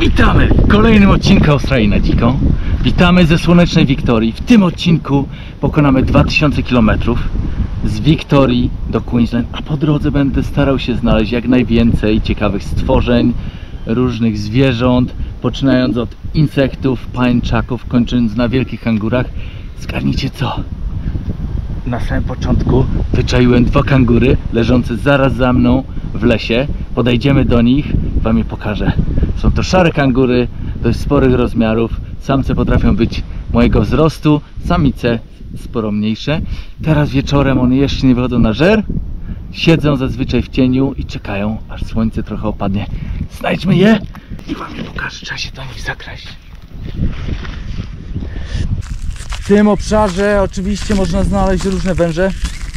Witamy w kolejnym odcinku Australii na Dziką. Witamy ze słonecznej Wiktorii. W tym odcinku pokonamy 2000 km z Wiktorii do Queensland, a po drodze będę starał się znaleźć jak najwięcej ciekawych stworzeń, różnych zwierząt, poczynając od insektów, pańczaków, kończąc na wielkich kangurach. Zgadnijcie co? na samym początku wyczaiłem dwa kangury leżące zaraz za mną w lesie. Podejdziemy do nich, wam je pokażę. Są to szare kangury, dość sporych rozmiarów. Samce potrafią być mojego wzrostu, samice sporo mniejsze. Teraz wieczorem one jeszcze nie wychodzą na żer. Siedzą zazwyczaj w cieniu i czekają, aż słońce trochę opadnie. Znajdźmy je i wam je pokażę. Trzeba się do nich zakraść. W tym obszarze oczywiście można znaleźć różne węże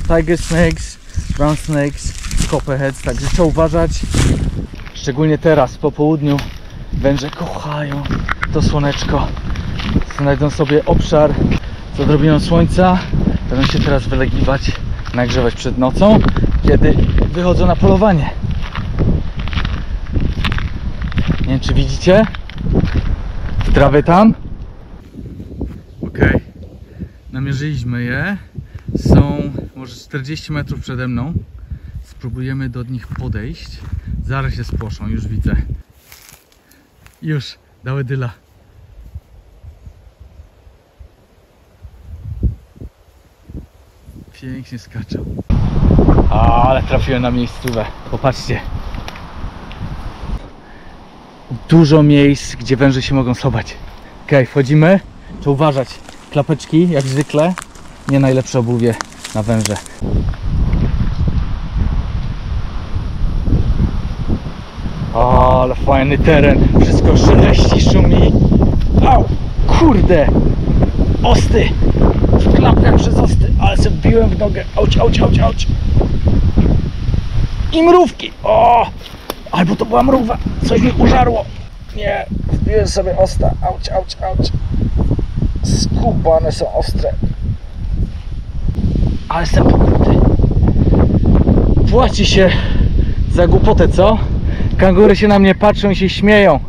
Tiger snakes, brown snakes, copperheads, także trzeba uważać Szczególnie teraz po południu węże kochają to słoneczko Znajdą sobie obszar z odrobiną słońca Będą się teraz wylegiwać, nagrzewać przed nocą Kiedy wychodzą na polowanie Nie wiem czy widzicie Trawy tam Okej Namierzyliśmy je. Są może 40 metrów przede mną. Spróbujemy do nich podejść. Zaraz się spłoszą, już widzę. Już, dały dyla. Pięknie skaczą. Ale trafiłem na miejscówę. Popatrzcie. Dużo miejsc, gdzie węże się mogą schować. Okej, wchodzimy. Trzeba uważać klapeczki, jak zwykle. Nie najlepsze obuwie na węże. O, ale fajny teren. Wszystko szeleści, szumi. Au, kurde. Osty. W klapkach przez osty. Ale sobie biłem w nogę. Auć, auć, auć, auć. I mrówki. O, albo to była mrówa. Coś mi użarło. Nie, wbiłem sobie osta. Auć, auć, auć. Skubane są ostre. Ale jestem pokryty. Płaci się za głupotę, co? Kangury się na mnie patrzą i się śmieją.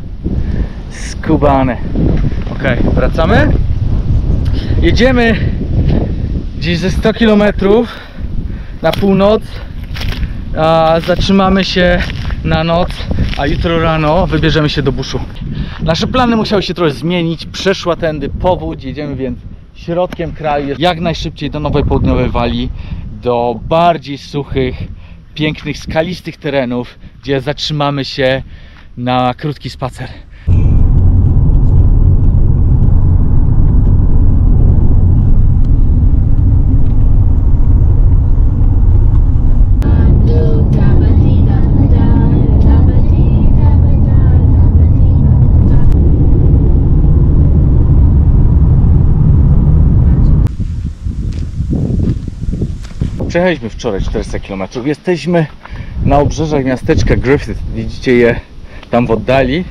Skubane. Ok, wracamy. Jedziemy gdzieś ze 100 km na północ. A zatrzymamy się na noc, a jutro rano wybierzemy się do buszu. Nasze plany musiały się trochę zmienić. Przeszła tędy powódź, jedziemy więc środkiem kraju, jak najszybciej do Nowej Południowej Walii, do bardziej suchych, pięknych, skalistych terenów, gdzie zatrzymamy się na krótki spacer. Przejechaliśmy wczoraj 400 km. Jesteśmy na obrzeżach miasteczka Griffith. Widzicie je tam w oddali.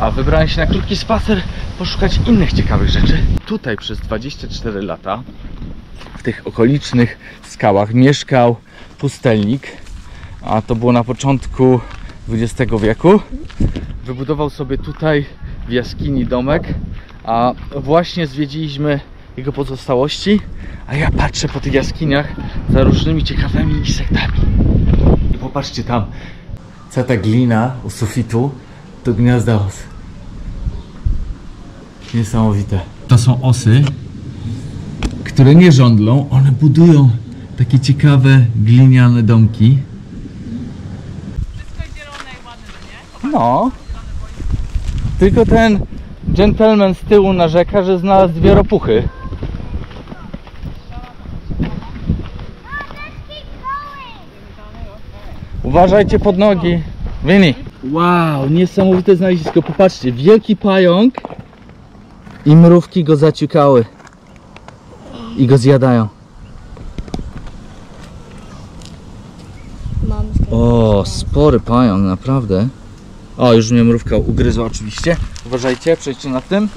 A wybrałem się na krótki spacer poszukać innych ciekawych rzeczy. Tutaj przez 24 lata w tych okolicznych skałach mieszkał pustelnik. A to było na początku XX wieku. Wybudował sobie tutaj w jaskini domek. A właśnie zwiedziliśmy jego pozostałości, a ja patrzę po tych jaskiniach za różnymi ciekawymi insektami. I popatrzcie tam, cała ta glina u sufitu to gniazda os. Niesamowite. To są osy, które nie żądlą, one budują takie ciekawe gliniane domki. Wszystko jest zielone i ładne, no nie? No. Tylko ten gentleman z tyłu narzeka, że znalazł dwie ropuchy. Uważajcie pod nogi. Winnie. Wow, niesamowite znalezisko. Popatrzcie, wielki pająk i mrówki go zaciukały. I go zjadają. O, spory pająk, naprawdę. O, już mnie mrówka ugryzła oczywiście. Uważajcie, przejdźcie na tym.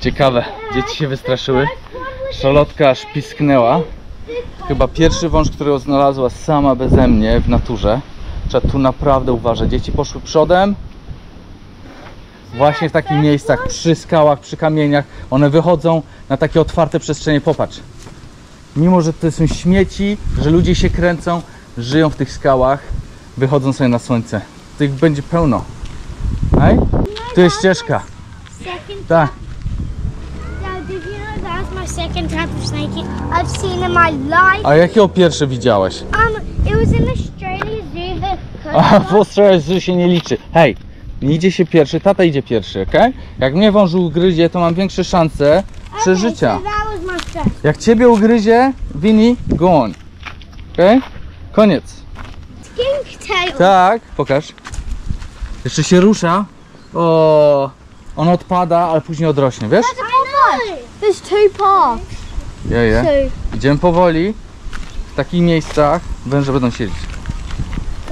Ciekawe, dzieci się wystraszyły. Szalotka aż pisknęła. Chyba pierwszy wąż, którego znalazła sama beze mnie w naturze. Trzeba tu naprawdę uważać. Dzieci poszły przodem. Właśnie w takich miejscach, przy skałach, przy kamieniach. One wychodzą na takie otwarte przestrzenie. Popatrz. Mimo, że to są śmieci, że ludzie się kręcą, żyją w tych skałach, wychodzą sobie na słońce. Tych będzie pełno. Ej? Tu jest ścieżka. Tak. Dad, did you know that was my second type of snake I've seen in my life? A jakiego pierwsze widziałeś? Um, it was in Australia Zoo that A w Australii się nie liczy. Hej, nie idzie się pierwszy, tata idzie pierwszy, ok? Jak mnie wąż ugryzie, to mam większe szanse przeżycia. Okay, so. Jak ciebie ugryzie, Winnie, go on. Ok? Koniec. Skink tail. Tak, pokaż. Jeszcze się rusza. O, on odpada, ale później odrośnie, wiesz? There's two parts. Jeje. Two. Idziemy powoli. W takich miejscach węże będą siedzieć.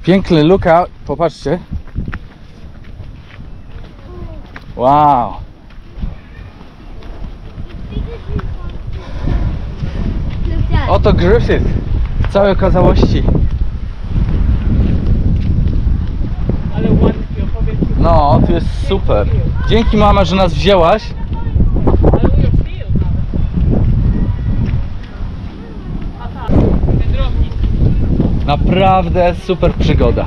Piękny lookout. Popatrzcie. Wow. Oto Griffith. W całej okazałości. No, tu jest super. Dzięki mama, że nas wzięłaś. Ale ujął film nawet. A tak, wędrownik. Naprawdę super przygoda.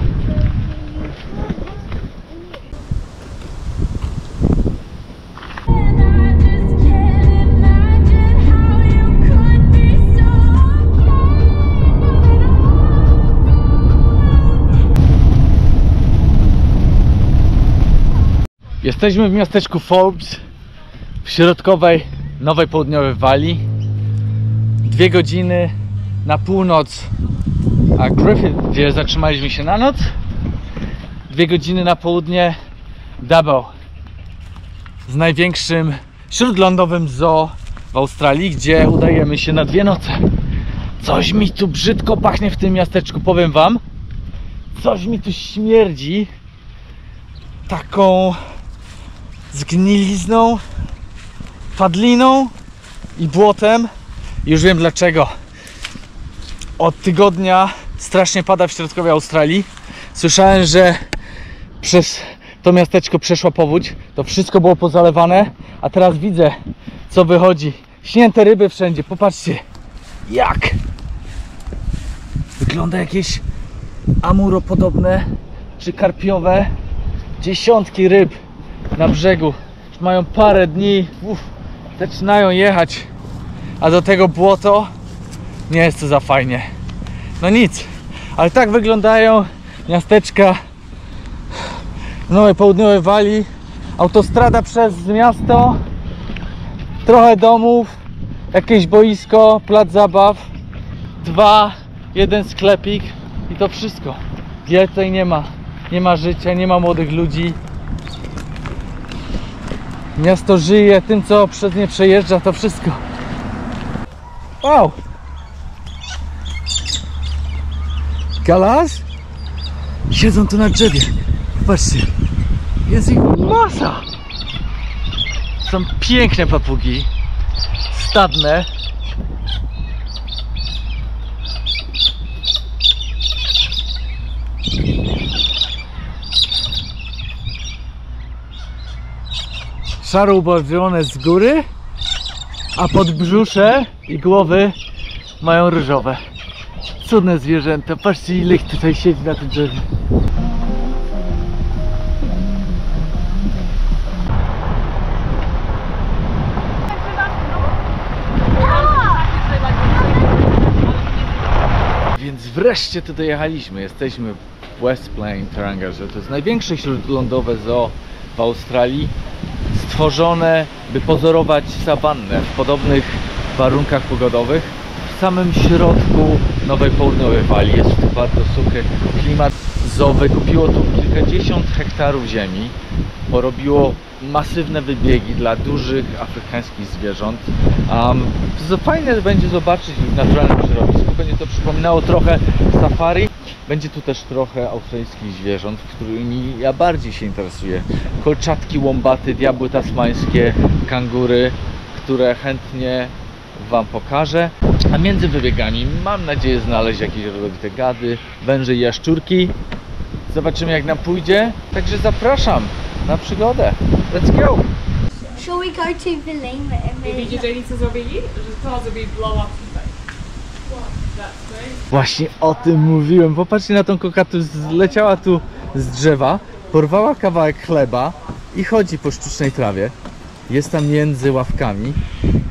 Jesteśmy w miasteczku Forbes w środkowej Nowej Południowej Walii. Dwie godziny na północ a Griffith, gdzie zatrzymaliśmy się na noc. Dwie godziny na południe Double z największym śródlądowym zoo w Australii, gdzie udajemy się na dwie noce. Coś mi tu brzydko pachnie w tym miasteczku, powiem wam. Coś mi tu śmierdzi taką zgnilizną, padliną i błotem. Już wiem dlaczego od tygodnia strasznie pada w środkowej Australii. Słyszałem, że przez to miasteczko przeszła powódź. To wszystko było pozalewane, a teraz widzę, co wychodzi. Śnięte ryby wszędzie. Popatrzcie, jak wygląda jakieś amuropodobne czy karpiowe dziesiątki ryb na brzegu. Mają parę dni, Uf, zaczynają jechać, a do tego błoto nie jest to za fajnie. No nic, ale tak wyglądają miasteczka w Nowej Południowej Walii. Autostrada przez miasto, trochę domów, jakieś boisko, plac zabaw, dwa, jeden sklepik i to wszystko. Wiele tutaj nie ma. Nie ma życia, nie ma młodych ludzi. Miasto żyje tym, co przez nie przejeżdża, to wszystko. Wow! Galas? Siedzą tu na drzewie. Patrzcie. Jest ich masa. Są piękne papugi. Stadne. Szaro ubarwione z góry, a podbrzusze i głowy mają ryżowe. Cudne zwierzęta. Patrzcie ile ich tutaj siedzi na tym drzewie. Więc wreszcie tu dojechaliśmy. Jesteśmy w West Plain Tarangarze. To jest największe śródlądowe zoo w Australii. Stworzone, by pozorować sawannę w podobnych warunkach pogodowych. W samym środku Nowej Południowej Walii jest tu bardzo suchy klimat. Zoo wykupiło tu kilkadziesiąt hektarów ziemi. Porobiło masywne wybiegi dla dużych afrykańskich zwierząt. Um, to fajne będzie zobaczyć w naturalnym środowisku. Będzie to przypominało trochę safari. Będzie tu też trochę australijskich zwierząt, którymi ja bardziej się interesuję. Kolczatki, łombaty, diabły tasmańskie, kangury, które chętnie Wam pokażę. A między wybiegami mam nadzieję znaleźć jakieś rodowite gady, węże i jaszczurki. Zobaczymy jak nam pójdzie. Także zapraszam na przygodę. Let's go! Shall we go to the lane and Widzicie, że nic nie zrobili? Że to zrobili blow up tutaj. Właśnie o tym mówiłem. Popatrzcie na tą kokatu, zleciała tu z drzewa, porwała kawałek chleba i chodzi po sztucznej trawie. Jest tam między ławkami,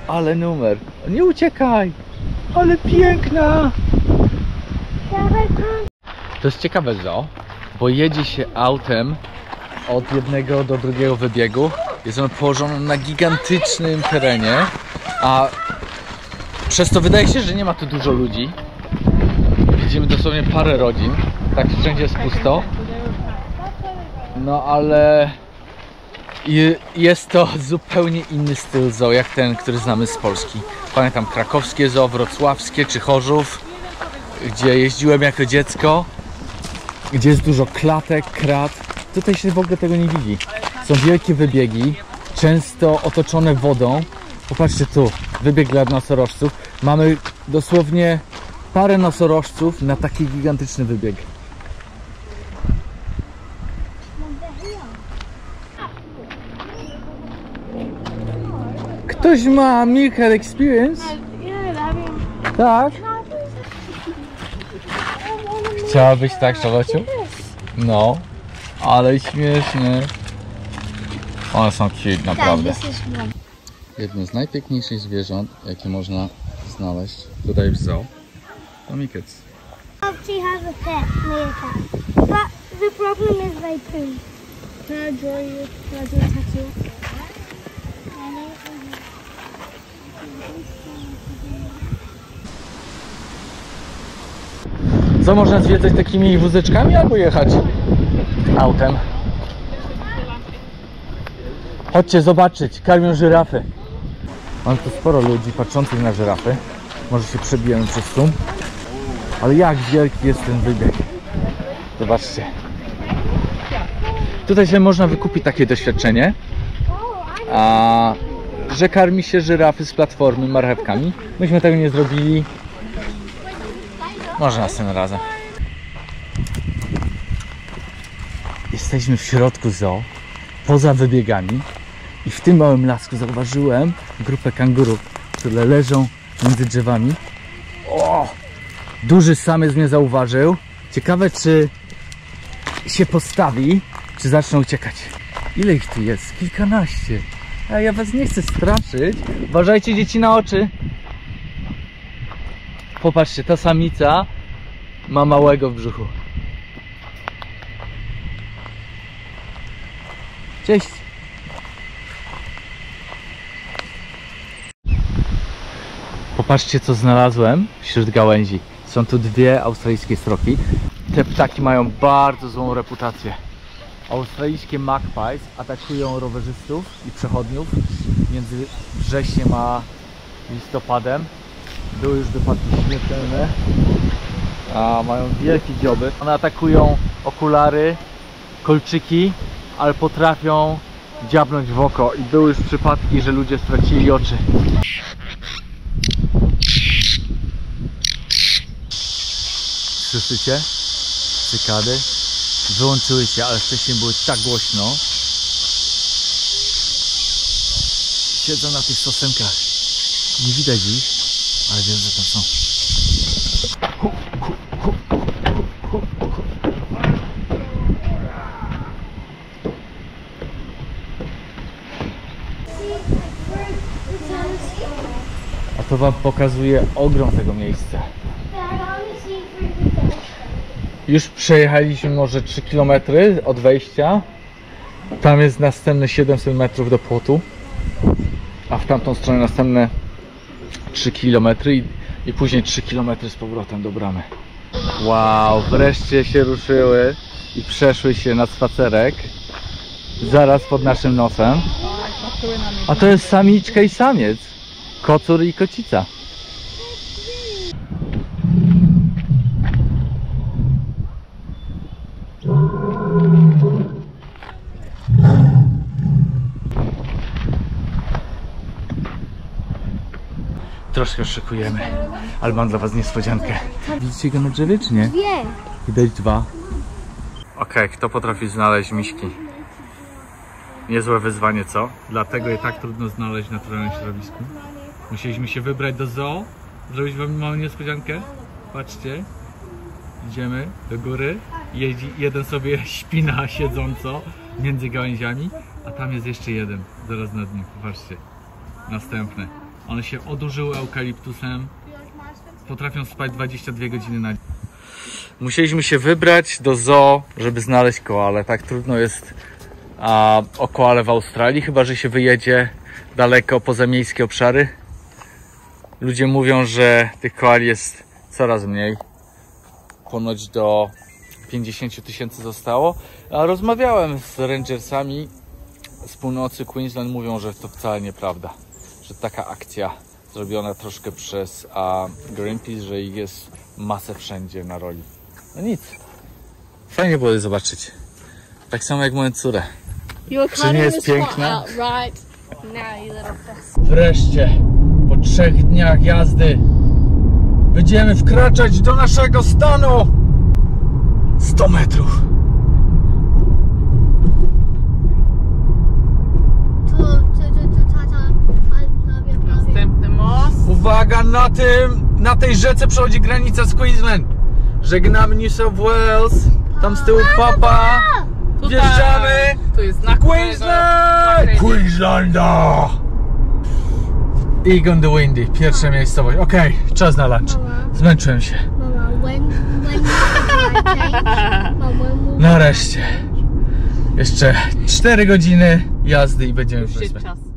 ale numer. Nie uciekaj! Ale piękna! To jest ciekawe zoo, bo jedzie się autem od jednego do drugiego wybiegu. Jest on na gigantycznym terenie, a przez to wydaje się, że nie ma tu dużo ludzi. Widzimy dosłownie parę rodzin. Tak wszędzie jest pusto. No ale jest to zupełnie inny styl zoo, jak ten, który znamy z Polski. Pamiętam krakowskie zoo, wrocławskie czy Chorzów, gdzie jeździłem jako dziecko, gdzie jest dużo klatek, krat. Tutaj się w ogóle tego nie widzi. Są wielkie wybiegi, często otoczone wodą. Popatrzcie tu, wybieg dla nosorożców. Mamy dosłownie parę nosorożców na taki gigantyczny wybieg. Ktoś ma Milker Experience? Yeah, I mean, Tak. Chciałabyś tak, Szalociu? No, ale śmiesznie. One są cute, naprawdę. is one. Jedno z najpiękniejszych zwierząt, jakie można znaleźć tutaj w zoo, to mikiec. She has a pet meerkat. But the problem is they poo. Can I draw you? Can I do a tattoo? Co można zwiedzać takimi wózeczkami albo jechać autem? Chodźcie zobaczyć, karmią żyrafy. Mam tu sporo ludzi patrzących na żyrafy. Może się przebijemy przez tłum. Ale jak wielki jest ten wybieg. Zobaczcie. Tutaj się można wykupić takie doświadczenie. A, że karmi się żyrafy z platformy marchewkami. Myśmy tego nie zrobili. Może następnym razem. Jesteśmy w środku zoo, poza wybiegami i w tym małym lasku zauważyłem grupę kangurów, które leżą między drzewami. O! Duży samiec mnie zauważył. Ciekawe, czy się postawi, czy zaczną uciekać. Ile ich tu jest? Kilkanaście. A ja was nie chcę straszyć. Uważajcie dzieci na oczy. Popatrzcie, ta samica ma małego w brzuchu. Cześć. Popatrzcie, co znalazłem wśród gałęzi. Są tu dwie australijskie sroki. Te ptaki mają bardzo złą reputację. Australijskie magpies atakują rowerzystów i przechodniów między wrześniem a listopadem. Były już wypadki śmiertelne. A mają wielkie dzioby. One atakują okulary, kolczyki, ale potrafią dziabnąć w oko. I były już przypadki, że ludzie stracili oczy. Słyszycie? Cykady. Wyłączyły się, ale wcześniej były tak głośno. Siedzą na tych sosenkach. Nie widać ich, ale wiem, że tam są. A to wam pokazuje ogrom tego miejsca. Już przejechaliśmy może 3 km od wejścia. Tam jest następne 700 metrów do płotu. A w tamtą stronę następne 3 km i, i później 3 km z powrotem do bramy. Wow, wreszcie się ruszyły i przeszły się na spacerek. Zaraz pod naszym nosem. A to jest samiczka i samiec. Kocur i kocica. Troszkę szykujemy. Ale mam dla was niespodziankę. Widzicie go na drzewie, czy nie? Wie. Widać dwa. Okej, kto potrafi znaleźć miśki? Niezłe wyzwanie, co? Dlatego je tak trudno znaleźć w naturalnym środowisku. Musieliśmy się wybrać do zoo, zrobić wam małą niespodziankę. Patrzcie. Idziemy do góry. Jeździ, jeden sobie śpina siedząco między gałęziami, a tam jest jeszcze jeden, zaraz nad nim. Popatrzcie. Następne. One się odurzyły eukaliptusem. Potrafią spać 22 godziny na dzień. Musieliśmy się wybrać do zoo, żeby znaleźć koalę. Tak trudno jest a, o koale w Australii, chyba że się wyjedzie daleko poza miejskie obszary. Ludzie mówią, że tych koali jest coraz mniej. Ponoć do 50 tysięcy zostało. A rozmawiałem z rangersami z północy Queensland. Mówią, że to wcale nieprawda. Że taka akcja zrobiona troszkę przez a, Greenpeace, że ich jest masę wszędzie na roli. No nic. Fajnie było je zobaczyć. Tak samo jak moją córę. Czy nie jest piękna? Wreszcie, po trzech dniach jazdy, będziemy wkraczać do naszego stanu. 100 metrów. Tu, tu, tu, tu, tata. I love you, love you. Następny most. Uwaga, na tym, na tej rzece przechodzi granica z Queensland. Żegnamy New South Wales. Tam z tyłu papa. Tutaj. Wjeżdżamy. Tu jest znak Queensland! Queenslanda! Egon the Windy, pierwsza miejscowość. Okej, czas na lunch. Zmęczyłem się. Mama, when, Nareszcie. Jeszcze 4 godziny jazdy i będziemy w